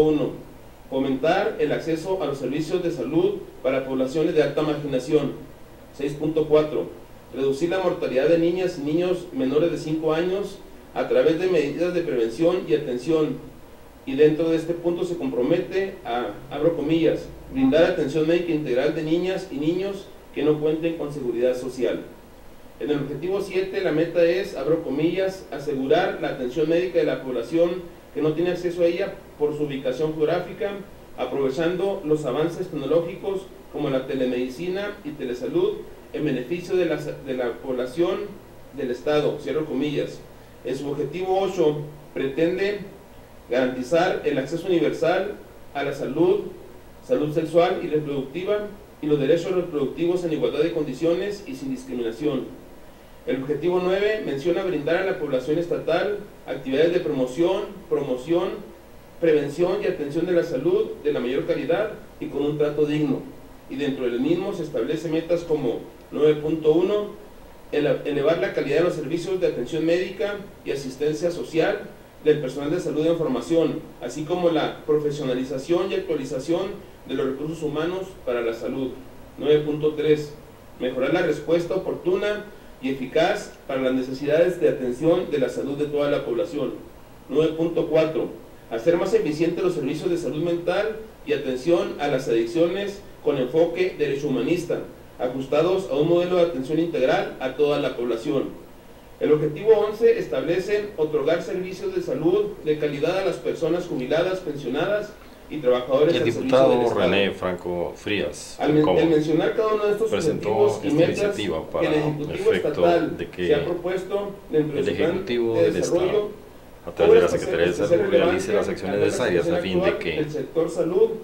5.1. Fomentar el acceso a los servicios de salud para poblaciones de alta marginación. 6.4. Reducir la mortalidad de niñas y niños menores de 5 años a través de medidas de prevención y atención. Y dentro de este punto se compromete a, abro comillas, brindar atención médica integral de niñas y niños que no cuenten con seguridad social. En el objetivo 7, la meta es, abro comillas, asegurar la atención médica de la población que no tiene acceso a ella por su ubicación geográfica, aprovechando los avances tecnológicos como la telemedicina y telesalud en beneficio de la, de la población del Estado, cierro comillas. En su objetivo 8, pretende garantizar el acceso universal a la salud, salud sexual y reproductiva y los derechos reproductivos en igualdad de condiciones y sin discriminación. El objetivo 9 menciona brindar a la población estatal actividades de promoción, promoción, prevención y atención de la salud de la mayor calidad y con un trato digno. Y dentro del mismo se establece metas como 9.1, elevar la calidad de los servicios de atención médica y asistencia social del personal de salud e información, así como la profesionalización y actualización de los recursos humanos para la salud. 9.3. Mejorar la respuesta oportuna y eficaz para las necesidades de atención de la salud de toda la población. 9.4. Hacer más eficientes los servicios de salud mental y atención a las adicciones con enfoque derecho humanista, ajustados a un modelo de atención integral a toda la población. El objetivo 11 establece otorgar servicios de salud de calidad a las personas jubiladas, pensionadas y trabajadores El diputado René Franco Frías al men mencionar cada uno de estos presentó esta iniciativa para el efecto de que se ha propuesto dentro el Ejecutivo de del Estado a través de la Secretaría de Salud realice las acciones necesarias a fin de que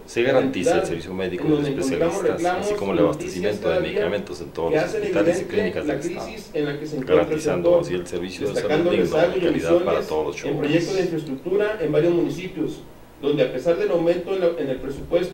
se garantice el servicio médico de especialistas, así como el abastecimiento de medicamentos en todos los hospitales y clínicas del Estado, garantizando así el servicio de salud digno de calidad para todos los En proyectos de infraestructura en varios municipios, donde a pesar del aumento en, en el presupuesto